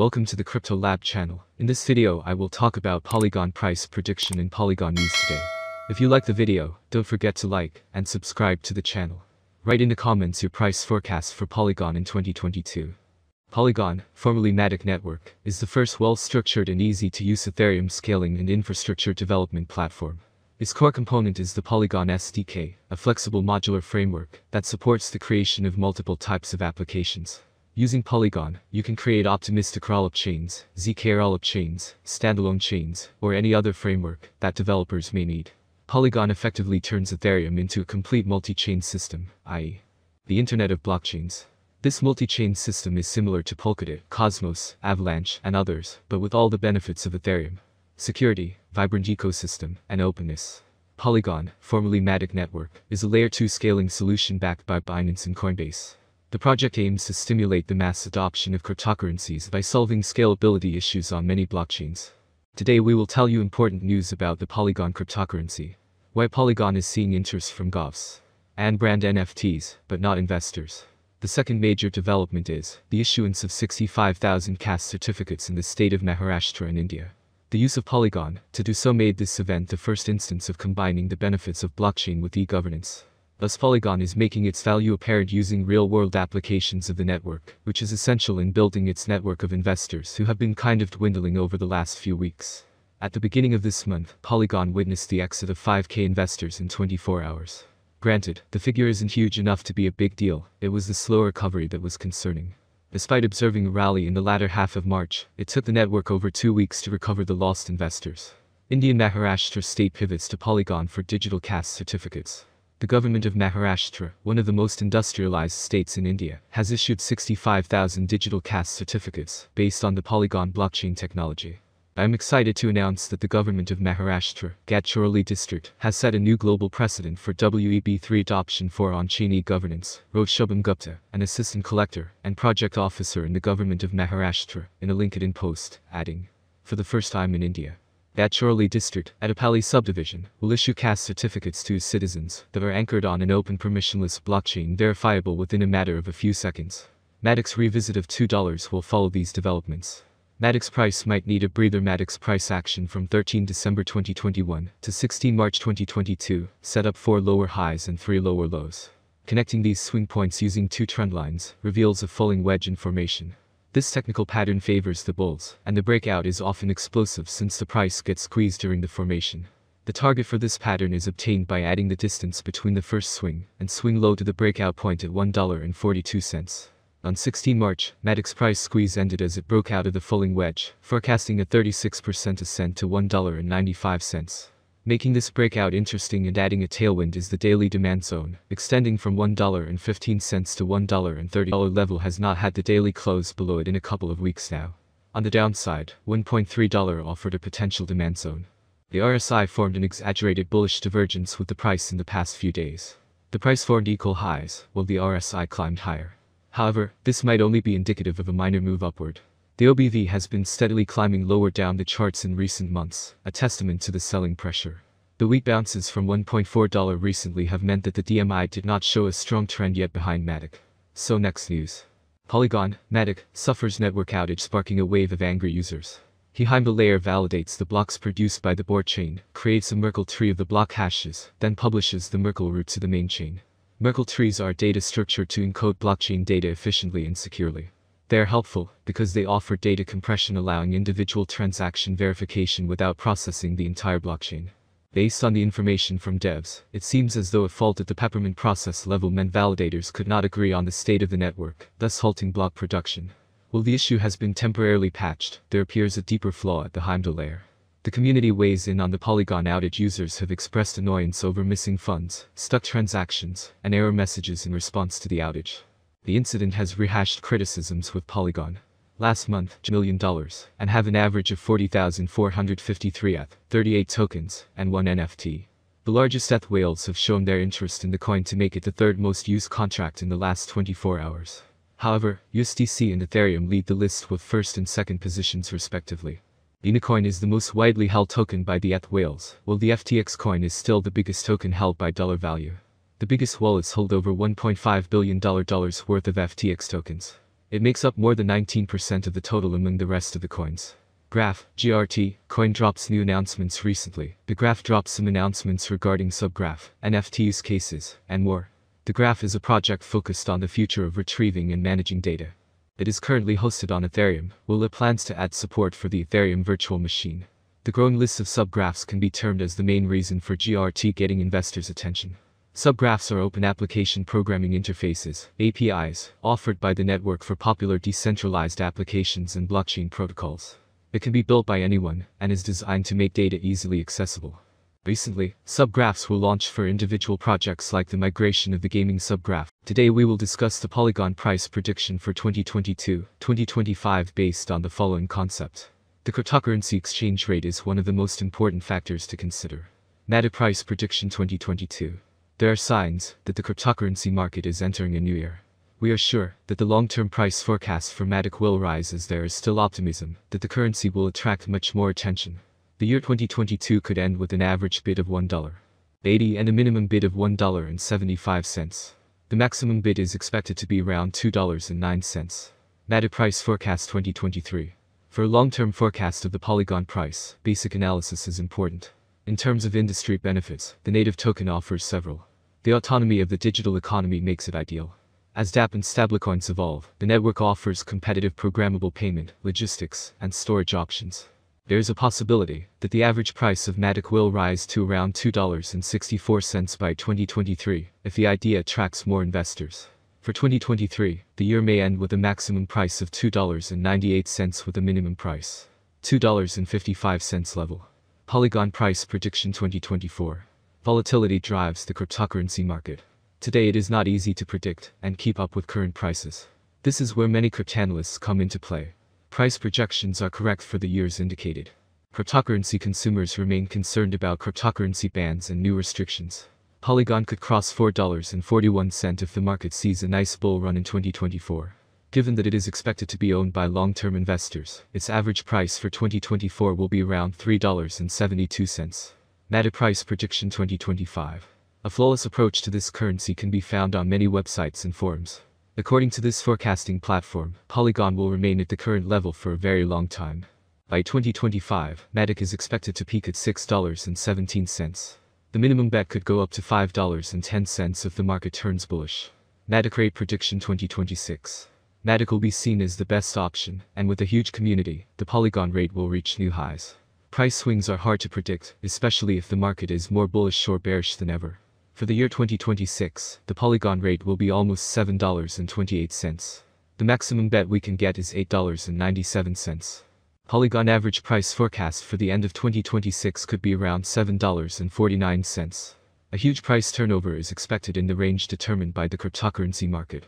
Welcome to the Crypto Lab channel. In this video I will talk about Polygon price prediction and Polygon news today. If you like the video, don't forget to like and subscribe to the channel. Write in the comments your price forecast for Polygon in 2022. Polygon, formerly Matic Network, is the first well-structured and easy-to-use Ethereum scaling and infrastructure development platform. Its core component is the Polygon SDK, a flexible modular framework that supports the creation of multiple types of applications. Using Polygon, you can create optimistic rollup chains, ZK rollup chains, standalone chains, or any other framework that developers may need. Polygon effectively turns Ethereum into a complete multi-chain system, i.e., the Internet of Blockchains. This multi-chain system is similar to Polkadot, Cosmos, Avalanche, and others, but with all the benefits of Ethereum. Security, vibrant ecosystem, and openness. Polygon, formerly Matic Network, is a layer 2 scaling solution backed by Binance and Coinbase. The project aims to stimulate the mass adoption of cryptocurrencies by solving scalability issues on many blockchains. Today we will tell you important news about the Polygon cryptocurrency. Why Polygon is seeing interest from govs and brand NFTs, but not investors. The second major development is the issuance of 65,000 caste certificates in the state of Maharashtra in India. The use of Polygon to do so made this event the first instance of combining the benefits of blockchain with e-governance. Thus Polygon is making its value apparent using real-world applications of the network, which is essential in building its network of investors who have been kind of dwindling over the last few weeks. At the beginning of this month, Polygon witnessed the exit of 5k investors in 24 hours. Granted, the figure isn't huge enough to be a big deal, it was the slow recovery that was concerning. Despite observing a rally in the latter half of March, it took the network over two weeks to recover the lost investors. Indian Maharashtra state pivots to Polygon for digital caste certificates. The government of Maharashtra, one of the most industrialized states in India, has issued 65,000 digital caste certificates based on the Polygon blockchain technology. I am excited to announce that the government of Maharashtra, Gadchiroli district, has set a new global precedent for WEB3 adoption for on-chain e-governance, wrote Shubham Gupta, an assistant collector and project officer in the government of Maharashtra, in a LinkedIn post, adding, for the first time in India, Gadchiroli district, Attapalli subdivision, will issue caste certificates to its citizens that are anchored on an open permissionless blockchain verifiable within a matter of a few seconds. Matic's revisit of $2 will follow these developments. Matic's price might need a breather Matic's price action from 13 December 2021 to 16 March 2022, set up 4 lower highs and 3 lower lows. Connecting these swing points using two trend lines reveals a falling wedge in formation. This technical pattern favors the bulls, and the breakout is often explosive since the price gets squeezed during the formation. The target for this pattern is obtained by adding the distance between the first swing and swing low to the breakout point at $1.42. On 16 March, Matic's price squeeze ended as it broke out of the falling wedge, forecasting a 36% ascent to $1.95. Making this breakout interesting and adding a tailwind is the daily demand zone, extending from $1.15 to $1.30 level has not had the daily close below it in a couple of weeks now. On the downside, $1.3 offered a potential demand zone. The RSI formed an exaggerated bullish divergence with the price in the past few days. The price formed equal highs, while the RSI climbed higher. However, this might only be indicative of a minor move upward. The OBV has been steadily climbing lower down the charts in recent months, a testament to the selling pressure. The weak bounces from $1.4 recently have meant that the DMI did not show a strong trend yet behind Matic. So next news. Polygon, Matic, suffers network outage sparking a wave of angry users. Heimdall layer validates the blocks produced by the Bor chain, creates a Merkle tree of the block hashes, then publishes the Merkle root to the main chain. Merkle trees are data structure to encode blockchain data efficiently and securely. They are helpful because they offer data compression allowing individual transaction verification without processing the entire blockchain. Based on the information from devs, it seems as though a fault at the peppermint process level meant validators could not agree on the state of the network, thus halting block production. While the issue has been temporarily patched, there appears a deeper flaw at the Heimdall layer. The community weighs in on the Polygon outage users have expressed annoyance over missing funds, stuck transactions, and error messages in response to the outage. The incident has rehashed criticisms with Polygon. Last month, million dollars, and have an average of 40,453 ETH, 38 tokens, and 1 NFT. The largest ETH whales have shown their interest in the coin to make it the third most used contract in the last 24 hours. However, USDC and Ethereum lead the list with first and second positions respectively. Unicoin is the most widely held token by the ETH whales, while the FTX coin is still the biggest token held by dollar value. The biggest wallets hold over $1.5 billion worth of FTX tokens. It makes up more than 19% of the total among the rest of the coins. Graph, GRT, coin drops new announcements recently. The graph drops some announcements regarding subgraph, NFT use cases, and more. The graph is a project focused on the future of retrieving and managing data. It is currently hosted on Ethereum, while it plans to add support for the Ethereum virtual machine. The growing list of subgraphs can be termed as the main reason for GRT getting investors' attention. Subgraphs are open application programming interfaces, APIs, offered by the network for popular decentralized applications and blockchain protocols. It can be built by anyone and is designed to make data easily accessible. Recently, subgraphs were launched for individual projects like the migration of the gaming subgraph. Today we will discuss the Polygon price prediction for 2022-2025 based on the following concept. The cryptocurrency exchange rate is one of the most important factors to consider. Matic price prediction 2022. There are signs that the cryptocurrency market is entering a new era. We are sure that the long-term price forecast for Matic will rise as there is still optimism that the currency will attract much more attention. The year 2022 could end with an average bid of $1.80 and a minimum bid of $1.75. The maximum bid is expected to be around $2.09. Matic price forecast 2023. For a long-term forecast of the Polygon price, basic analysis is important. In terms of industry benefits, the native token offers several. The autonomy of the digital economy makes it ideal. As dApp and stablecoins evolve, the network offers competitive programmable payment, logistics, and storage options. There is a possibility that the average price of Matic will rise to around $2.64 by 2023 if the idea attracts more investors. For 2023, the year may end with a maximum price of $2.98 with a minimum price $2.55 level. Polygon price prediction 2024. Volatility drives the cryptocurrency market. Today it is not easy to predict and keep up with current prices. This is where many cryptanalysts come into play. Price projections are correct for the years indicated. Cryptocurrency consumers remain concerned about cryptocurrency bans and new restrictions. Polygon could cross $4.41 if the market sees a nice bull run in 2024. Given that it is expected to be owned by long-term investors, its average price for 2024 will be around $3.72. Matic price prediction 2025. A flawless approach to this currency can be found on many websites and forums. According to this forecasting platform, Polygon will remain at the current level for a very long time. By 2025, Matic is expected to peak at $6.17. The minimum bet could go up to $5.10 if the market turns bullish. Matic rate prediction 2026. Matic will be seen as the best option, and with a huge community, the Polygon rate will reach new highs. Price swings are hard to predict, especially if the market is more bullish or bearish than ever. For the year 2026, the Polygon rate will be almost $7.28. The maximum bet we can get is $8.97. Polygon average price forecast for the end of 2026 could be around $7.49. A huge price turnover is expected in the range determined by the cryptocurrency market.